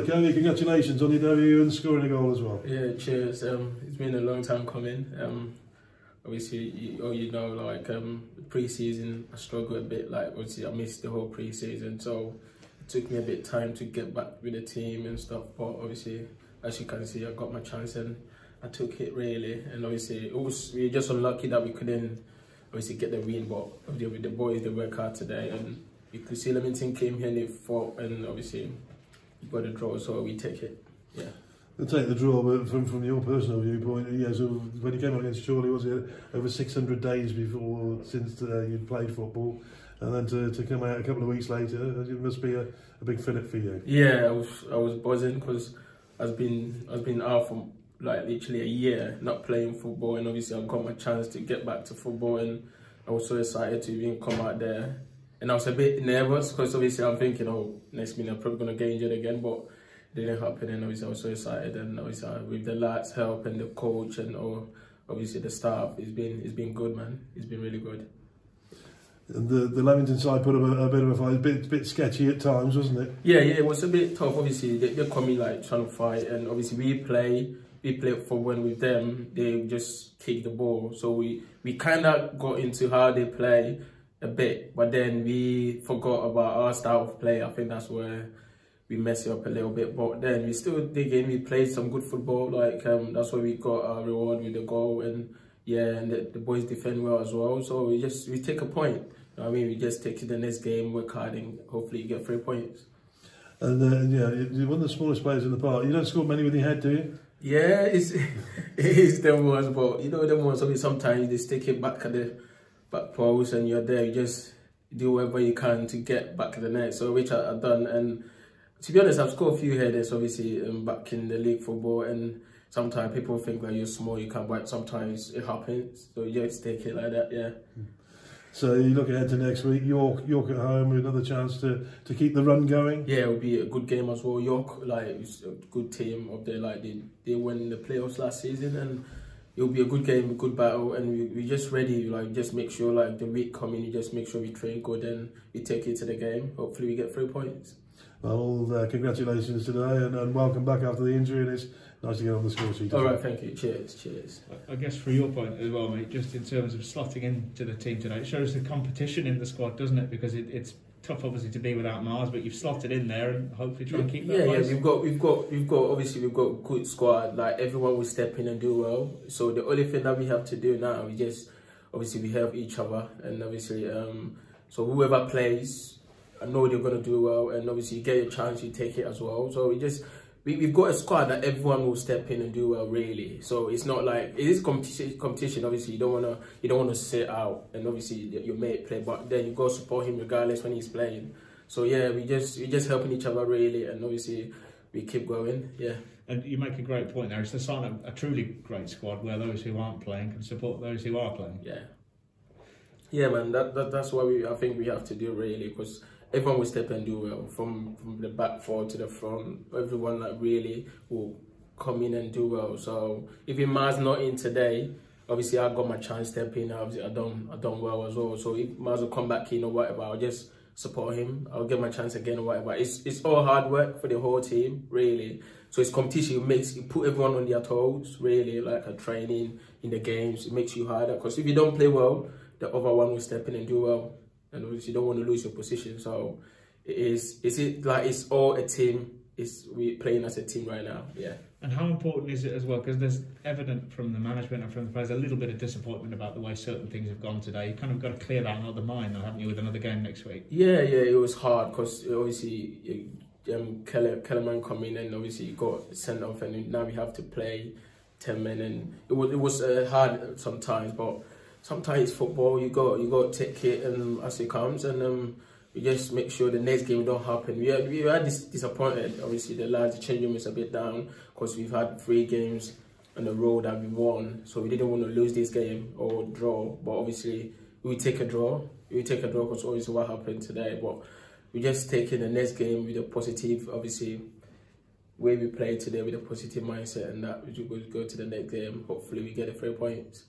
Koby, congratulations on your debut and scoring a goal as well. Yeah, cheers. Um, it's been a long time coming. Um, obviously, you, oh, you know, like um, pre-season, I struggled a bit. Like, obviously, I missed the whole pre-season, so it took me a bit time to get back with the team and stuff. But obviously, as you can see, I got my chance and I took it really. And obviously, it was we were just unlucky that we couldn't obviously get the win. But with the boys, they work hard today, and you could see Leamington came here and they fought, and obviously got a draw, so we take it. Yeah. We'll take the draw, but from, from your personal viewpoint, yeah, so when you came up against Chorley, was it over 600 days before since uh, you'd played football? And then to, to come out a couple of weeks later, it must be a, a big fillip for you. Yeah, I was I was buzzing because I've been I've been out for like literally a year not playing football, and obviously I've got my chance to get back to football, and I was so excited to even come out there and I was a bit nervous because obviously I'm thinking, oh, next minute I'm probably going to get injured again, but it didn't happen. And obviously I was so excited. And obviously with the lads' help and the coach and all, obviously the staff, it's been it's been good, man. It's been really good. And the the Leamington side put up a, a bit of a fight, a bit bit sketchy at times, wasn't it? Yeah, yeah, it was a bit tough. Obviously, they, they come in like trying to fight, and obviously we play we play for when with them, they just kick the ball. So we we kind of got into how they play a bit, but then we forgot about our style of play. I think that's where we mess it up a little bit. But then we still dig in. We played some good football. Like um, that's why we got our reward with the goal, and yeah, and the, the boys defend well as well. So we just we take a point. You know I mean, we just take to the next game, work hard, and hopefully you get three points. And uh, yeah, you're one of the smallest players in the park. You don't score many with your head, do you? Yeah, it's it is them ones, but you know them ones. I mean, sometimes they stick it back at the back post and you're there, you just do whatever you can to get back the net. So which I, have done. And to be honest, I've scored a few headers obviously um, back in the league football and sometimes people think that you're small, you can't but sometimes it happens. So you just take it like that, yeah. So you look ahead to next week, York York at home with another chance to, to keep the run going? Yeah, it'll be a good game as well. York, like, it's a good team up there. Like, they, they won the playoffs last season and it'll be a good game, a good battle, and we we just ready. Like just make sure like the week coming, you just make sure we train good and we take it to the game. Hopefully, we get three points. Well, uh, congratulations today and, and, welcome back after the injury. And it's nice to get on the score sheet. All right, thank you. Cheers, cheers. I guess for your point as well, mate, just in terms of slotting into the team tonight, it shows the competition in the squad, doesn't it? Because it, it's tough obviously to be without Mars, but you've slotted in there and hopefully try and keep that. Yeah, place. yeah, we've got, we've got, we've got. Obviously, we've got good squad. Like everyone will step in and do well. So the only thing that we have to do now, we just obviously we help each other, and obviously, um, so whoever plays, I know they're gonna do well, and obviously you get a chance, you take it as well. So we just we, we've got a squad that everyone will step in and do well really. So it's not like it is competition competition obviously. You don't want to you don't want to sit out and obviously your mate play but then you go support him regardless when he's playing. So yeah we just we just helping each other really and obviously we keep going yeah. And you make a great point there. It's the sign of a truly great squad where those who aren't playing can support those who are playing. Yeah. Yeah man that, that that's what we i think we have to do really because everyone will step and do well from from the back four to the front. Everyone like really will come in and do well. So if Mars not in today, obviously I got my chance step in. Obviously I done I done well as well. So if Mars will come back in or whatever, I'll just support him. I'll get my chance again or whatever. It's it's all hard work for the whole team, really. So it's competition. It makes you put everyone on their toes, really, like a training in the games. It makes you harder because if you don't play well, the other one will step in and do well and obviously you don't want to lose your position. So it is is it like it's all a team? Is we playing as a team right now? Yeah. And how important is it as well? Because there's evident from the management and from the players a little bit of disappointment about the way certain things have gone today. You kind of got to clear that out of the mind, haven't you, with another game next week? Yeah, yeah, it was hard because obviously um, Keller, Kellerman come in and obviously you got sent off, and now we have to play ten men, and it was it was uh, hard sometimes, but sometimes football you got you got to take it and as it comes and um we just make sure the next game don't happen. We are, we are dis disappointed. Obviously, the lads, the change room is a bit down because we've had three games on the road that we won, so we didn't want to lose this game or draw. But obviously, we take a draw. We take a draw because obviously what happened today. But we just taking the next game with a positive, obviously, way we play today with a positive mindset, and that we go to the next game. Hopefully, we get the three points.